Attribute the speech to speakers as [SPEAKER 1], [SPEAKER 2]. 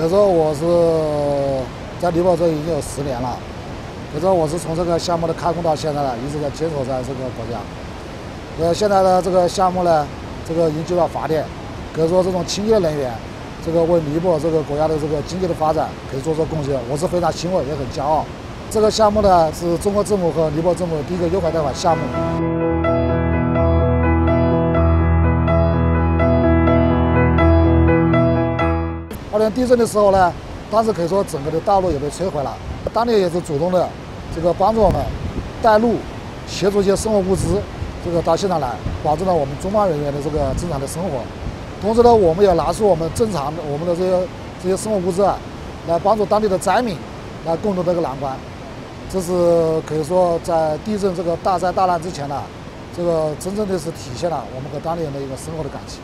[SPEAKER 1] 可是我是在尼泊尔已经有十年了，可是我是从这个项目的开工到现在呢，一直在坚守在这个国家。呃，现在的这个项目呢，这个引进了发电，可以说这种清洁能源，这个为尼泊尔这个国家的这个经济的发展可以做出贡献，我是非常欣慰也很骄傲。这个项目呢，是中国政府和尼泊尔政府第一个优惠贷款项目。二年地震的时候呢，当时可以说整个的道路也被摧毁了，当地也是主动的这个帮助我们带路，协助一些生活物资，这个到现场来，保证了我们中方人员的这个正常的生活。同时呢，我们也拿出我们正常的我们的这些这些生活物资啊，来帮助当地的灾民，来共度这个难关。这是可以说在地震这个大灾大难之前呢，这个真正的是体现了我们和当地人的一个深厚的感情。